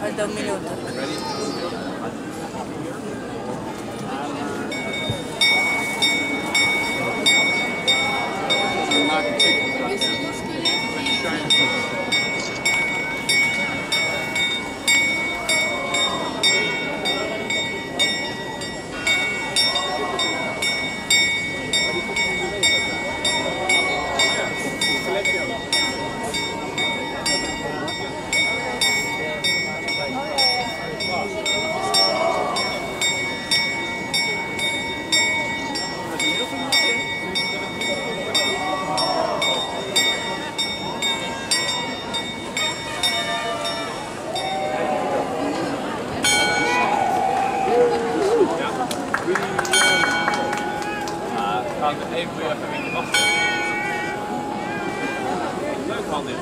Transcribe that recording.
Falta un. not ga ik nog even, even weer wachten. Leuk handig.